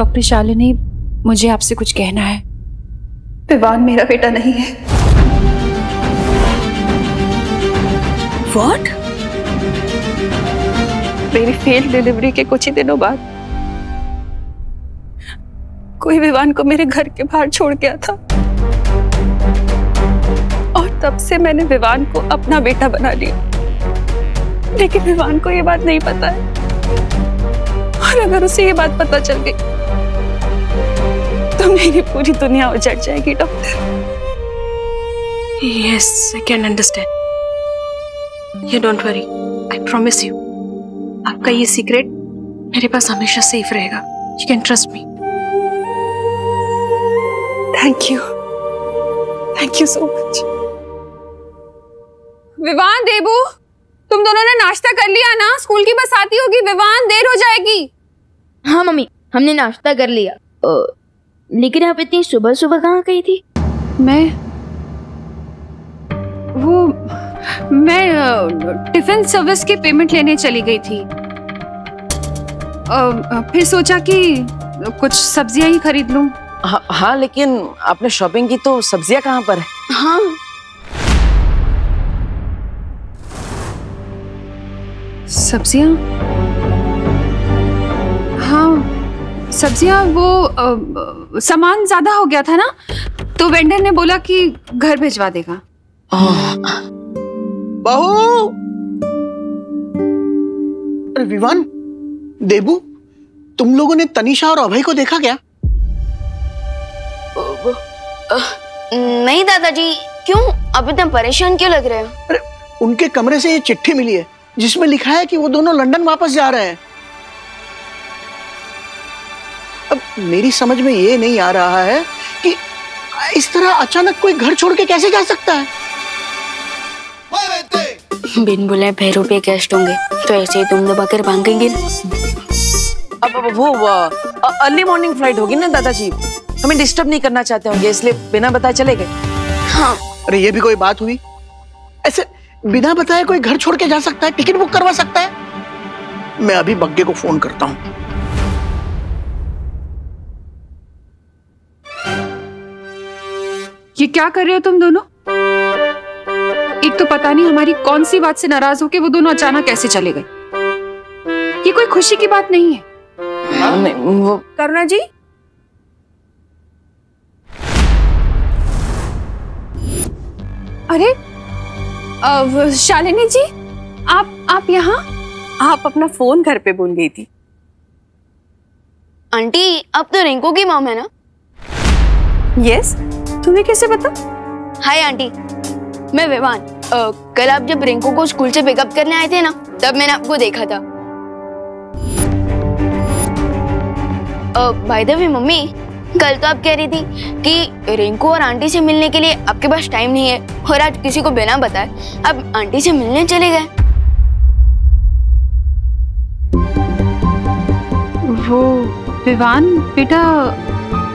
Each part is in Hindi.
डॉक्टर शालिनी मुझे आपसे कुछ कहना है। विवान मेरा बेटा नहीं है। व्हाट मेरी फेल्ड डिलीवरी के कुछ ही दिनों बाद कोई विवान को मेरे घर के बाहर छोड़ गया था। और तब से मैंने विवान को अपना बेटा बना लिया। लेकिन विवान को ये बात नहीं पता है। और अगर उसे ये बात पता चल गई तो मेरी पूरी दुनिया उजड़ जाएगी doctor. Yes I can understand you don't worry I promise you आपका ये सीक्रेट मेरे पास हमेशा सेफ़ रहेगा. You can trust me thank you thank you so much Vivaan Debu तुम दोनों ने नाश्ता कर लिया ना? स्कूल की बस आती होगी विवान देर हो जाएगी। हाँ मम्मी हमने नाश्ता कर लिया। लेकिन आप इतनी सुबह सुबह कहाँ गई थी? मैं वो मैं टिफ़िन सर्विस की पेमेंट लेने चली गई थी। फिर सोचा कि कुछ सब्ज़ियाँ ही खरीद लूँ। हाँ हाँ लेकिन आपने शॉपिंग की तो सब्ज़ियाँ कहाँ पर है? हाँ। सब्ज़ियाँ? हाँ। सब्ज़ियाँ वो सामान ज़्यादा हो गया था ना तो वेंडर ने बोला कि घर भिजवा देगा। बहू। अरे विवान देबू तुम लोगों ने तनिषा और अभय को देखा क्या? नहीं दादाजी क्यों? अब इतना परेशान क्यों लग रहे हो? अरे उनके कमरे से ये चिट्ठी मिली है जिसमें लिखा है कि वो दोनों लंदन वापस जा रहे हैं। अब मेरी समझ में ये नहीं आ रहा है कि इस तरह अचानक कोई घर छोड़ के कैसे जा सकता है? बिन बुलाए भैरों पे गेस्ट होंगे तो ऐसे ही तुम दबा कर भागेंगे। अब अब वो अर्ली मॉर्निंग फ़्लाइट होगी ना दादाजी? हमें डिस्टर्ब नहीं करना चाहते होंगे इसलिए बिना बताए चले गए। हाँ। अरे ये भी कोई बात हुई? ऐसे बिना बताए कोई घर छोड़ के जा सकता है? टिकट बुक करवा सकता है? मैं अभी बग्गे को फ़ोन करता हूँ। ये क्या कर रहे हो तुम दोनों? एक तो पता नहीं हमारी कौन सी बात से नाराज़ होके वो दोनों अचानक कैसे चले गए। ये कोई खुशी की बात नहीं है। वो करुणा जी? अरे अब शालिनी जी आप आप यहाँ? आप अपना फ़ोन घर पे भूल गई थी। आंटी अब तो रिंकू की मॉम है ना? यस तुम्हें कैसे पता? हाय आंटी मैं विवान। कल आप जब रिंकू को स्कूल से पिकअप करने आए थे ना तब मैंने आपको देखा था। बाय द वे मम्मी कल तो आप कह रही थी कि रिंकू और आंटी से मिलने के लिए आपके पास टाइम नहीं है और आज किसी को बिना बताए अब आंटी से मिलने चले गए। वो विवान बेटा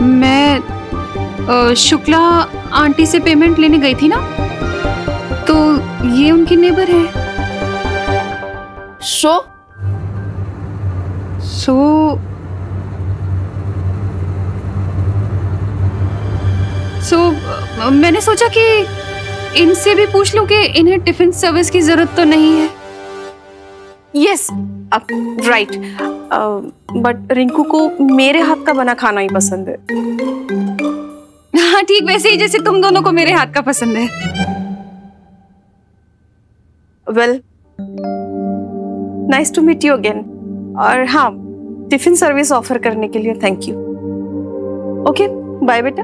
मैं शुक्ला आंटी से पेमेंट लेने गई थी ना? तो ये उनकी नेबर है। सो सो सो मैंने सोचा कि इनसे भी पूछ लूँ कि इन्हें टिफ़िन सर्विस की ज़रूरत तो नहीं है। यस अब राइट बट रिंकू को मेरे हाथ का बना खाना ही पसंद है। हाँ ठीक वैसे ही जैसे तुम दोनों को मेरे हाथ का पसंद है। Well nice to meet you again और हाँ टिफ़िन सर्विस ऑफ़र करने के लिए थैंक यू ओके बाय बेटा.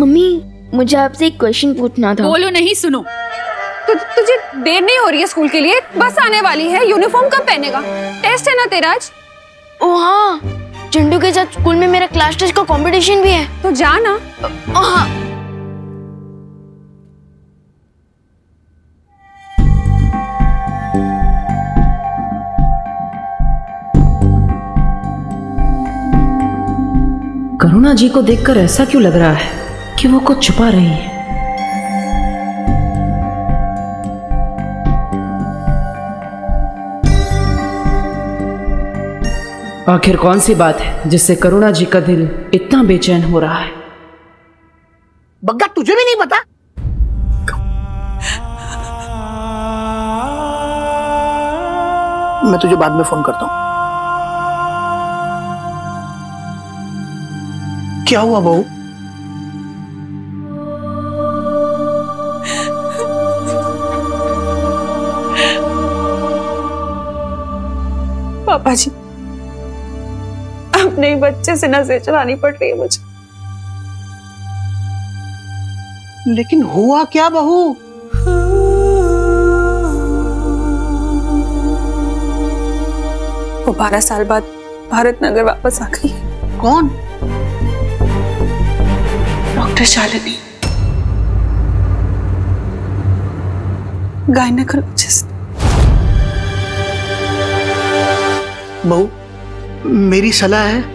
मम्मी मुझे आपसे एक क्वेश्चन पूछना था। बोलो नहीं सुनो। तु, तुझे देर नहीं हो रही है स्कूल के लिए? बस आने वाली है यूनिफॉर्म कब पहनेगा? टेस्ट है ना तेरा आज? ओ हाँ चंडू के साथ स्कूल में मेरा क्लास टेस्ट का कंपटीशन भी है। तो जा ना। ओ हाँ। करुणा जी को देखकर ऐसा क्यों लग रहा है कि वो कुछ छुपा रही है? आखिर कौन सी बात है जिससे करुणा जी का दिल इतना बेचैन हो रहा है? बग्गा तुझे भी नहीं पता? मैं तुझे बाद में फ़ोन करता हूँ। क्या हुआ बहू? पापा जी अपने ही बच्चे से नज़र चलानी पड़ रही है मुझे। लेकिन हुआ क्या बहू? वो बारह साल बाद भारत नगर वापस आ गई। है कौन? डॉक्टर शालिनी। गायनेकोलॉजिस्ट बहू मेरी सलाह है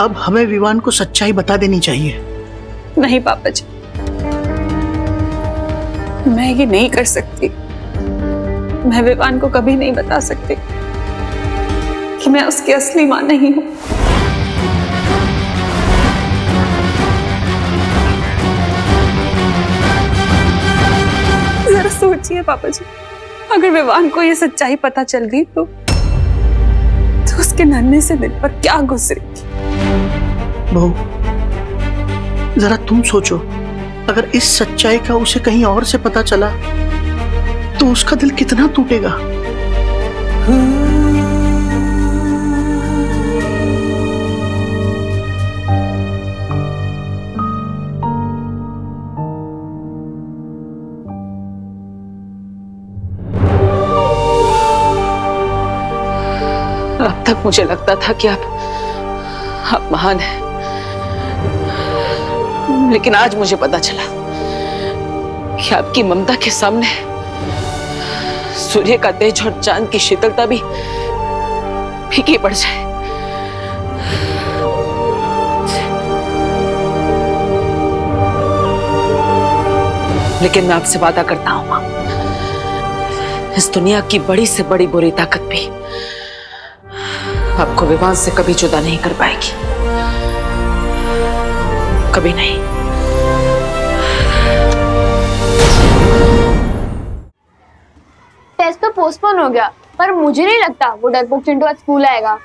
अब हमें विवान को सच्चाई बता देनी चाहिए। नहीं, पापा जी। मैं ये नहीं कर सकती। मैं विवान को कभी नहीं बता सकती कि मैं उसकी असली माँ नहीं हूँ। जरा सोचिए, पापा जी। अगर विवान को ये सच्चाई पता चल गई तो तो उसके नन्हे से दिल पर क्या गुजरेगी? बहू, जरा तुम सोचो। अगर इस सच्चाई का उसे कहीं और से पता चला तो उसका दिल कितना टूटेगा? अब तक मुझे लगता था कि आप आप महान हैं। लेकिन आज मुझे पता चला कि आपकी ममता के सामने सूर्य का तेज और चाँद की शीतलता भी फीकी पड़ जाए। लेकिन मैं आपसे वादा करता हूँ, माँ। इस दुनिया की बड़ी से बड़ी बुरी ताकत भी आपको विवाह से कभी जुदा नहीं कर पाएगी। कभी नहीं। पोस्टपोन हो गया। पर मुझे नहीं लगता वो डरपोक चिंटू आज स्कूल आएगा।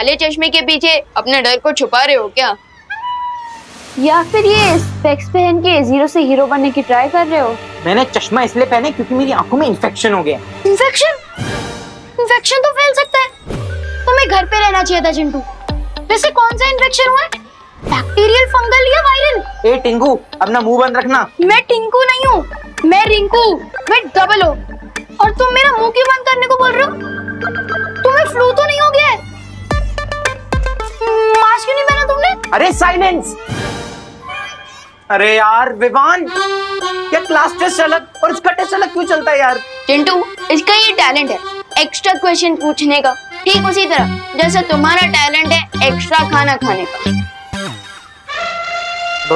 काले चश्मे के पीछे अपने डर को छुपा रहे हो क्या? या फिर ये स्पेक्स पहन के ज़ीरो से हीरो बनने की ट्राई कर रहे हो? मैंने चश्मा इसलिए पहने क्योंकि मेरी आँखों में इन्फेक्शन हो गया। इन्फेक्शन इन्फेक्शन तो फैल सकता है। तुम्हें घर पे रहना चाहिए था चिंटू। वैसे कौन सा इन्फेक्शन हुआ है? बैक्टीरियल फंगल या वायरल ए टिंकू अपना मुँह बंद रखना। मैं टिंकू नहीं हूँ मैं रिंकू मैं डबल हो। और तुम मेरा मुँह क्यों बंद करने को बोल रहे हो? तुम्हें फ्लू तो अरे साइलेंस अरे यार विवान! क्या क्लास टेस्ट अलग और इसका टेस्ट अलग क्यों चलता है यार? चिंटू इसका ये टैलेंट है एक्स्ट्रा क्वेश्चन पूछने का। ठीक उसी तरह जैसे तुम्हारा टैलेंट है एक्स्ट्रा खाना खाने का।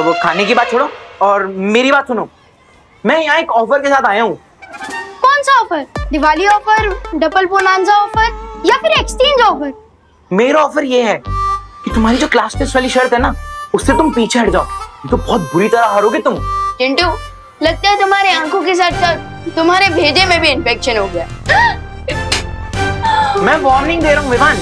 वो खाने की बात छोड़ो और मेरी बात सुनो। मैं यहाँ एक ऑफ़र के साथ आया हूँ। कौन सा offer Diwali offer double bonanza offer या फिर एक्सचेंज ऑफ़र मेरा ऑफ़र ये है कि तुम्हारी जो क्लास टेस्ट वाली शर्त है ना उससे तुम पीछे हट जाओ। तो बहुत बुरी तरह हारोगे तुम। चिंटू लगता है तुम्हारे आँखों के साथ साथ तुम्हारे भेजे में भी इन्फेक्शन हो गया। मैं वार्निंग दे रहा हूँ विवान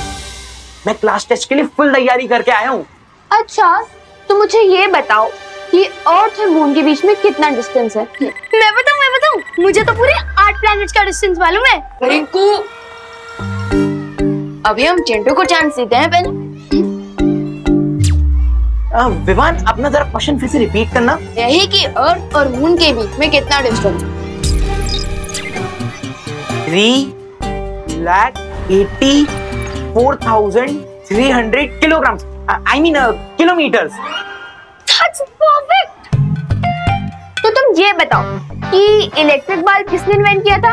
मैं क्लास टेस्ट के लिए फुल तैयारी करके आया हूँ। अच्छा तो मुझे ये बताओ कि अर्थ और मून के बीच में कितना डिस्टेंस है? मैं बताऊँ मैं बताऊँ? मुझे तो पूरे आठ प्लैनेट्स का डिस्टेंस मालूम है। रिंकू! अभी हम चिंटू को चांस देते हैं पहले। विवान अपना जरा क्वेश्चन फिर से रिपीट करना। यही कि अर्थ और मून के बीच में कितना distance three lakh eighty four thousand three hundred kilogram I mean kilometres That's perfect. ये बताओ कि इलेक्ट्रिक बल्ब किसने इन्वेंट किया था?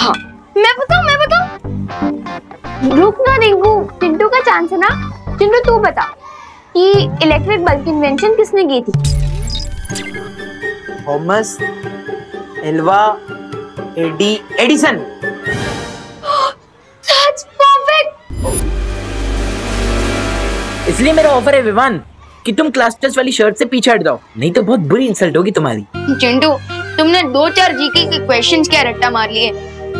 हाँ मैं बताऊँ मैं बताऊँ? रुक ना रिंकू चिंटू का चांस है ना? चिंटू तू बता। कि इलेक्ट्रिक बल्ब की इन्वेंशन किसने की थी? थॉमस एल्वा एडी एडिसन। दैट्स परफेक्ट इसलिए मेरा ऑफ़र है विवान कि तुम क्लास टेस्ट वाली शर्ट से पीछे हट जाओ नहीं तो बहुत बुरी इंसल्ट होगी तुम्हारी। चिंटू तुमने दो चार जीके के क्वेश्चंस क्या रट्टा मार लिए?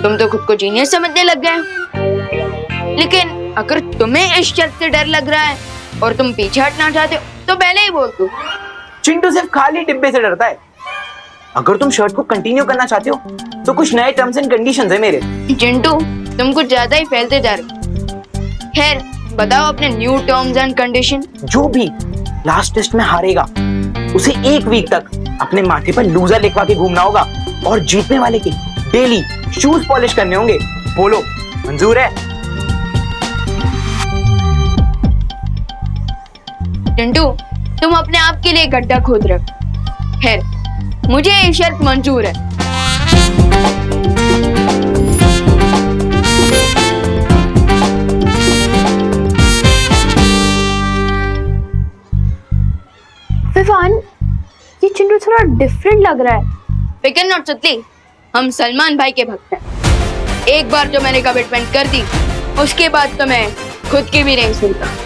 तुम तो खुद को जीनियस समझने लग गए लेकिन अगर तुम्हें इस शर्त से डर लग रहा है और तुम पीछे हटना चाहते हो तो पहले ही बोल दो। चिंटू सिर्फ़ खाली डिब्बे से डरता है। अगर तुम शर्ट को कंटिन्यू करना चाहते हो तो कुछ नए टर्म्स एंड कंडीशंस है मेरे। चिंटू तुम कुछ ज़्यादा ही फैलते जा रहे हो। खैर बताओ अपने न्यू टर्म्स एंड कंडीशन जो भी लास्ट टेस्ट में हारेगा उसे एक वीक तक अपने माथे पर लूजर लिखवा के घूमना होगा और जीतने वाले के डेली शूज़ पॉलिश करने होंगे। बोलो मंजूर है? चिंटू तुम अपने आप के लिए गड्ढा खोद रहे हो। खैर मुझे ये शर्त मंजूर है। विवान ये चिंटू थोड़ा डिफरेंट लग रहा है। फिकर नॉट सुतली हम सलमान भाई के भक्त हैं। एक बार जो मैंने कमिटमेंट कर दी उसके बाद तो मैं खुद की भी नहीं सुनता।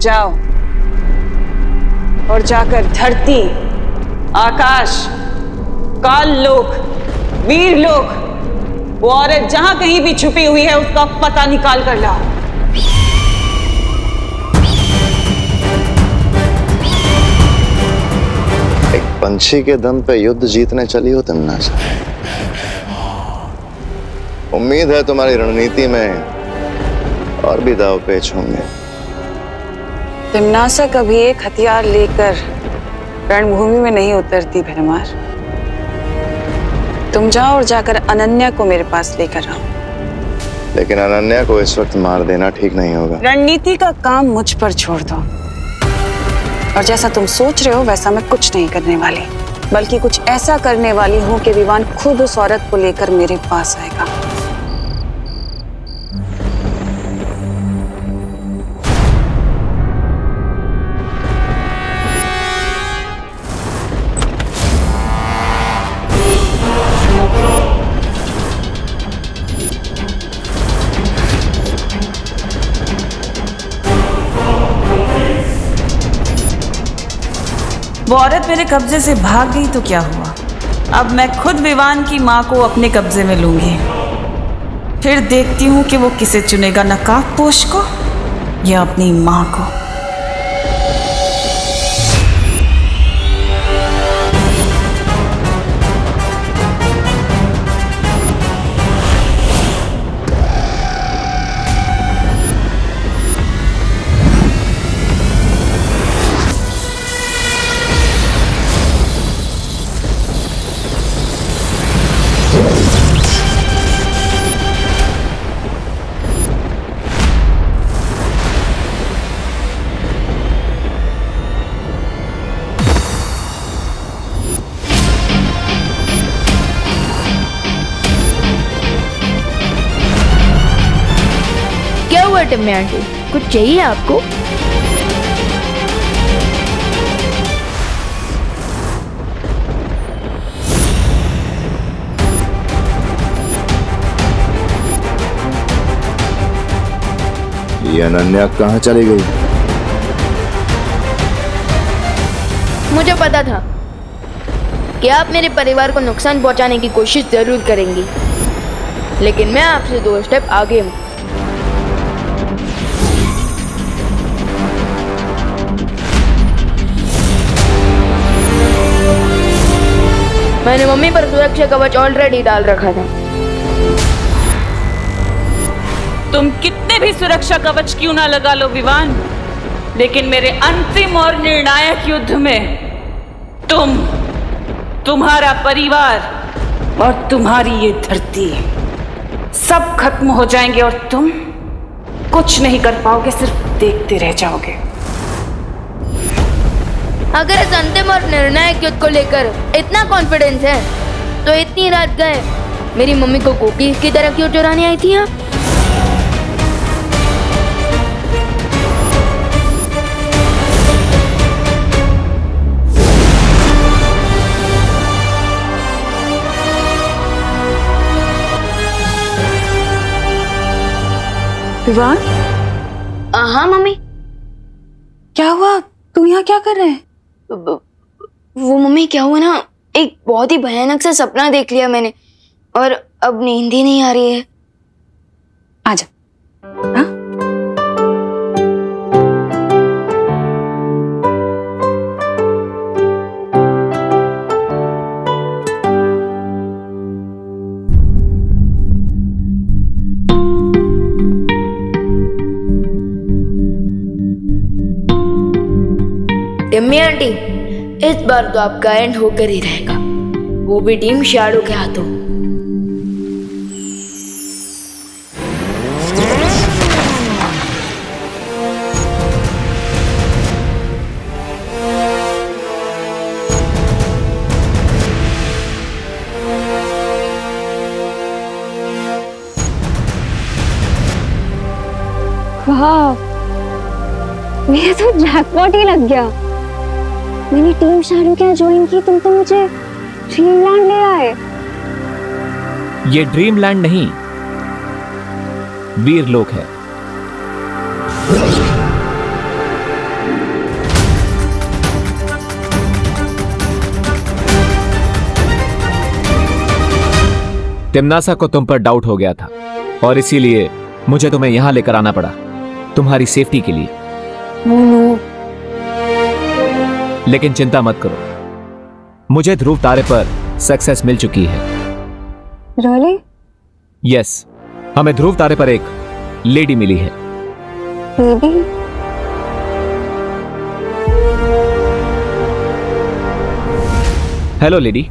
जाओ। और जाकर धरती, आकाश, काल लोक, वीर लोक, वो औरत जहाँ कहीं भी छुपी हुई है, उसका पता निकाल कर लाओ। एक पंछी के दम पे युद्ध जीतने चली हो तुमना से उम्मीद है तुम्हारी रणनीति में और भी दाव पेच होंगे। तिमनासा कभी एक हथियार लेकर रणभूमि में नहीं उतरती भरमार। तुम जाओ और जाकर अनन्या को मेरे पास लेकर आओ। लेकिन अनन्या को इस वक्त मार देना ठीक नहीं होगा। रणनीति का काम मुझ पर छोड़ दो। और जैसा तुम सोच रहे हो वैसा मैं कुछ नहीं करने वाली। बल्कि कुछ ऐसा करने वाली हूँ कि विवान खुद उस औरत को लेकर मेरे पास आएगा। वो औरत मेरे कब्जे से भाग गई तो क्या हुआ? अब मैं खुद विवान की माँ को अपने कब्जे में लूँगी। फिर देखती हूँ कि वो किसे चुनेगा नकाब पोश को या अपनी माँ को। टिम्मे आंटी कुछ चाहिए आपको? ये अनन्या कहाँ चली गई? मुझे पता था कि आप मेरे परिवार को नुकसान पहुँचाने की कोशिश ज़रूर करेंगी। लेकिन मैं आपसे दो स्टेप आगे हूँ। मैंने मम्मी पर सुरक्षा कवच ऑलरेडी डाल रखा था। तुम कितने भी सुरक्षा कवच क्यों ना लगा लो विवान? लेकिन मेरे अंतिम और निर्णायक युद्ध में तुम, तुम्हारा परिवार और तुम्हारी ये धरती सब खत्म हो जाएँगे और तुम कुछ नहीं कर पाओगे, सिर्फ़ देखते रह जाओगे। अगर इस अंतिम और निर्णायक युद्ध को लेकर इतना कॉन्फिडेंस है तो इतनी रात गए मेरी मम्मी को कुकीज की तरह क्यों चुराने आई थी विवान? हाँ मम्मी। क्या हुआ? तू यहाँ क्या कर रहे है? वो मम्मी क्या हुआ ना, एक बहुत ही भयानक सा सपना देख लिया मैंने, और अब नींद ही नहीं आ रही है। आ आजा टिम्मी आंटी, इस बार तो आपका एंड होकर ही रहेगा। वो भी टीम शाडो के हाथों। वाह, मेरा तो जैकपॉट ही लग गया। मैंने टीम शाहरुख क्या ज्वाइन की तुम तो मुझे ड्रीमलैंड ले आए। ये ड्रीमलैंड नहीं वीरलोक है। तिमनासा को तुम पर डाउट हो गया था और इसीलिए मुझे तुम्हें यहाँ लेकर आना पड़ा तुम्हारी सेफ्टी के लिए। लेकिन चिंता मत करो मुझे ध्रुव तारे पर सक्सेस मिल चुकी है really? यस हमें ध्रुव तारे पर एक लेडी मिली है लेडी? हेलो लेडी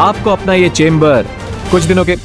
आपको अपना ये चेम्बर कुछ दिनों के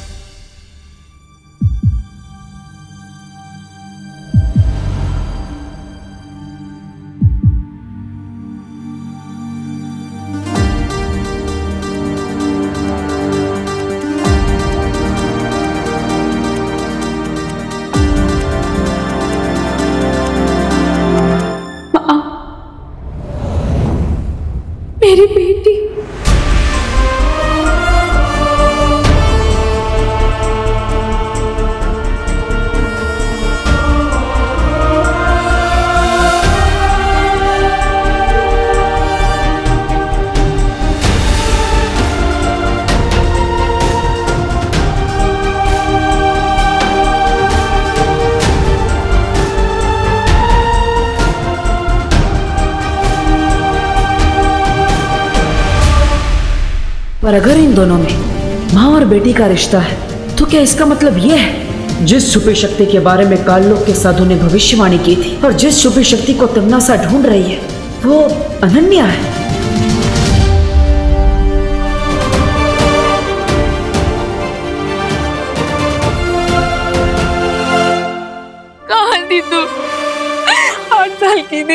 अगर इन दोनों में माँ और बेटी का रिश्ता है तो क्या इसका मतलब यह है? जिस छुपी शक्ति के बारे में काललोक के साधु ने भविष्यवाणी की थी और जिस छुपी शक्ति को तमनासा ढूंढ रही है, वो अनन्या है।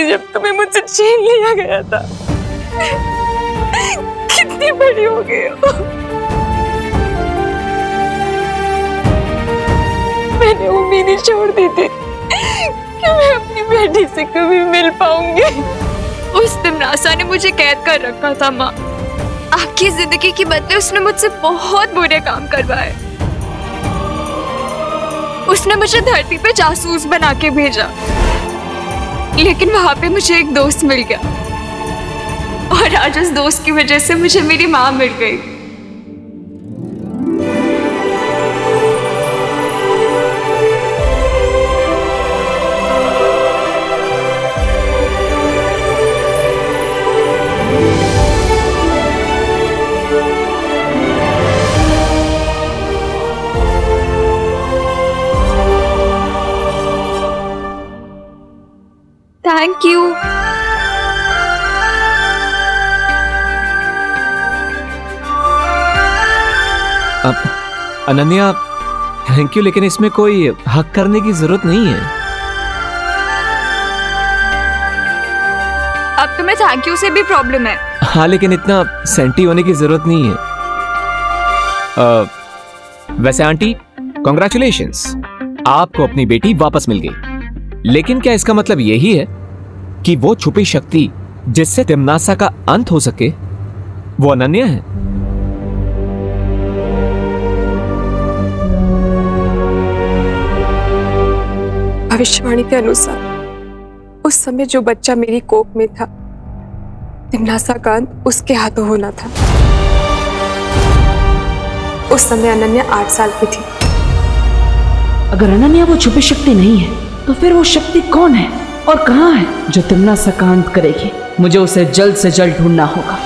जब तुम्हें मुझसे छीन लिया गया था। बड़ी हो गई मैंने उम्मीद ही छोड़ दी थी कि मैं अपनी बेटी से कभी मिल पाऊँगी। उस दिन रासा ने मुझे कैद कर रखा था, माँ। आपकी ज़िंदगी के बदले उसने मुझसे बहुत बुरे काम करवाए। उसने मुझे धरती पे जासूस बना के भेजा। लेकिन वहाँ पे मुझे एक दोस्त मिल गया। और आज उस दोस्त की वजह से मुझे मेरी माँ मिल गई। अनन्या थैंक यू लेकिन इसमें कोई हक करने की ज़रूरत नहीं है। अब तुम्हें थैंक यू से भी प्रॉब्लम है। हाँ लेकिन इतना सेंटी होने की ज़रूरत नहीं है। अ, वैसे आंटी कॉन्ग्रेचुलेशंस आपको अपनी बेटी वापस मिल गई। लेकिन क्या इसका मतलब यही है कि वो छुपी शक्ति जिससे तिमनासा का अंत हो सके वो अनन्या है? भविष्यवाणी के अनुसार, उस समय जो बच्चा मेरी कोख में था तिमनासा का अंत उसके हाथों होना था। उस समय अनन्या आठ साल की थी। अगर अनन्या वो छुपी शक्ति नहीं है तो फिर वो शक्ति कौन है और कहाँ है? जो तिमना सकांत करेगी, मुझे उसे जल्द से जल्द ढूंढना होगा।